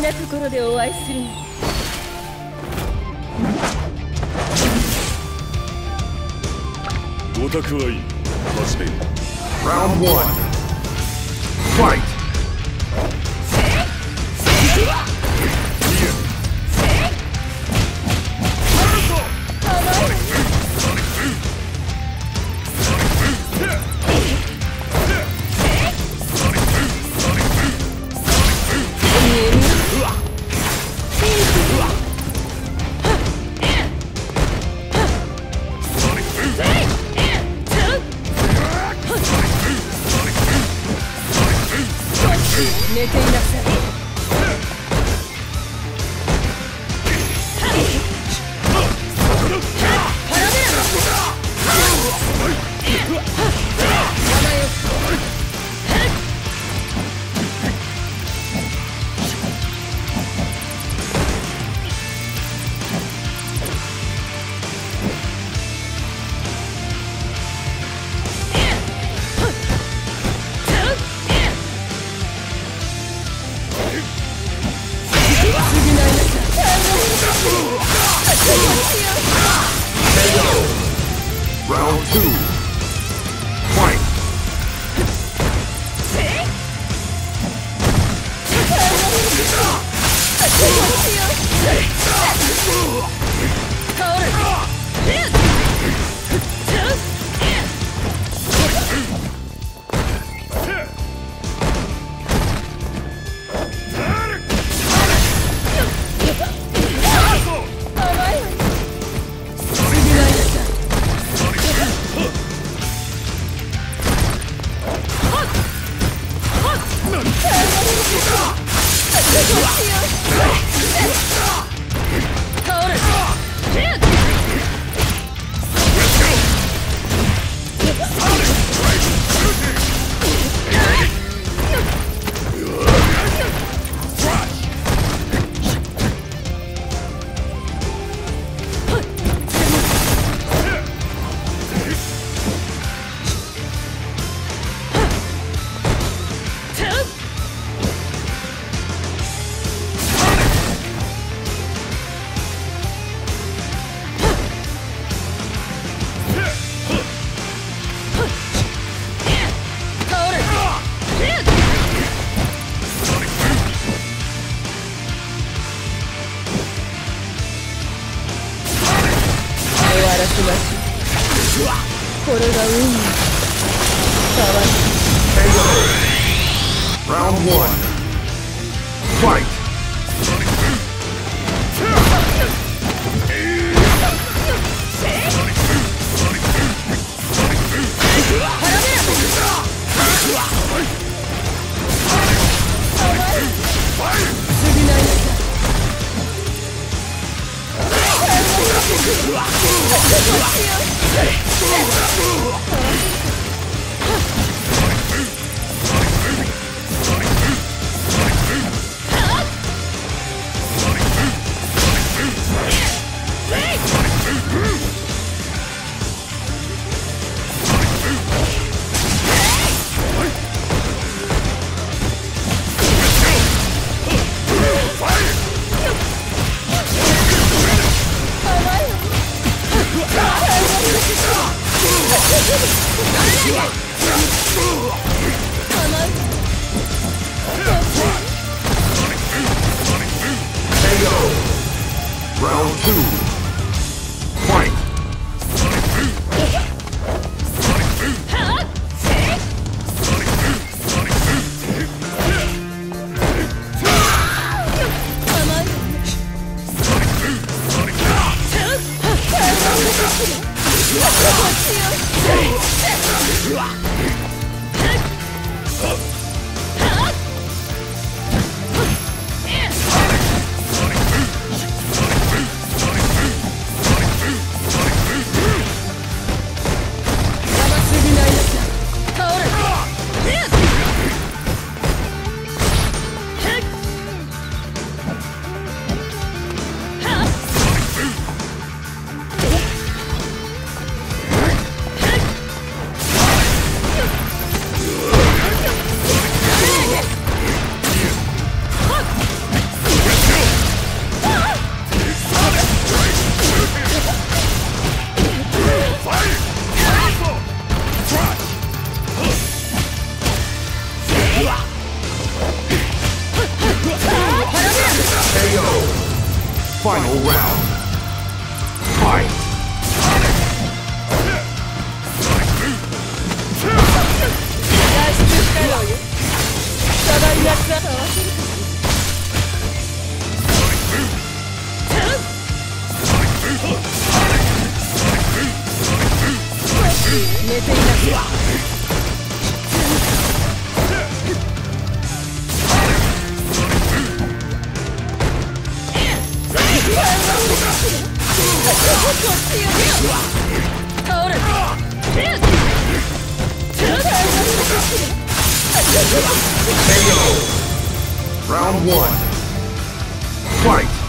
んなところでお会いするのオタクはいい始めよう Round one. Fight. everything that's よ。Caralho. Round one. 倒れ Round one. Fight.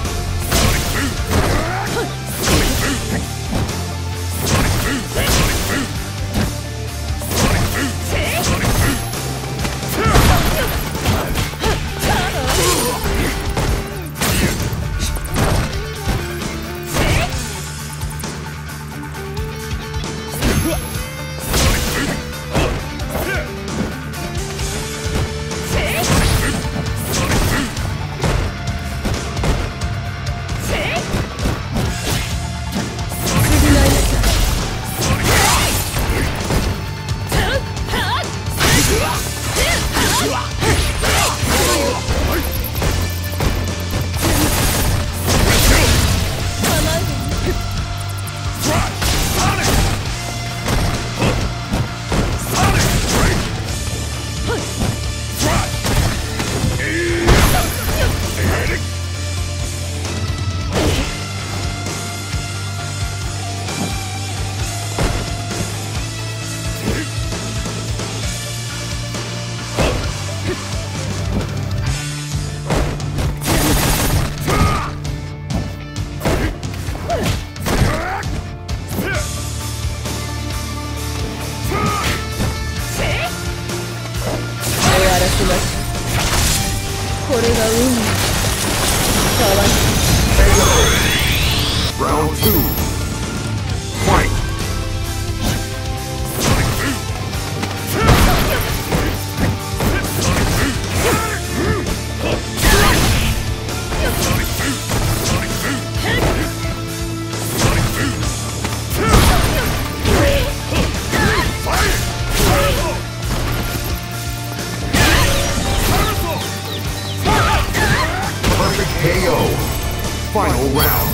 Round.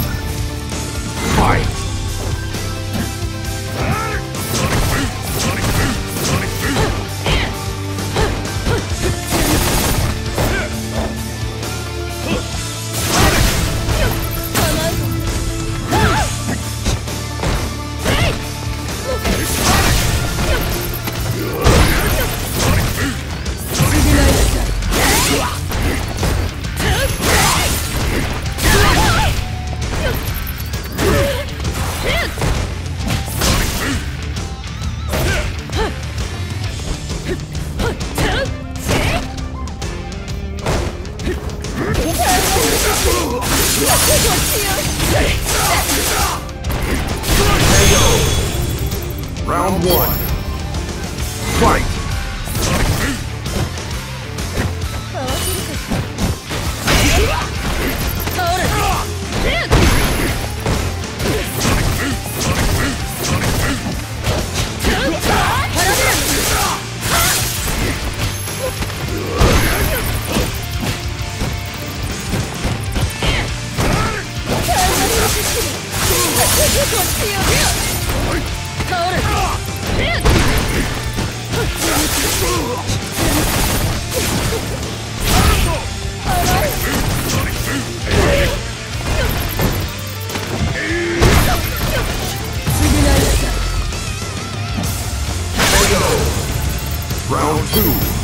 Round two.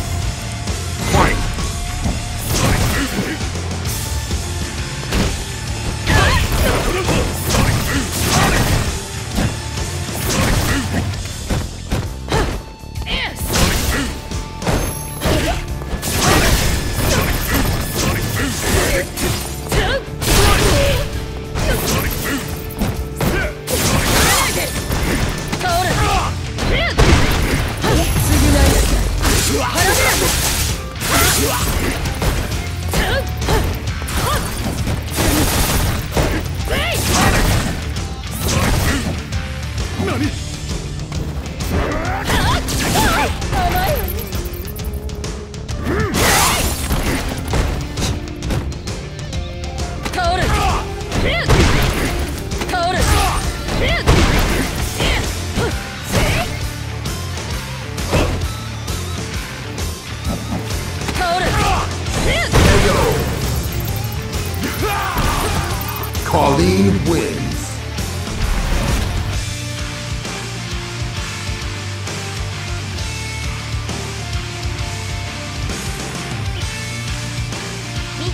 見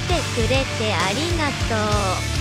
てくれてありがとう。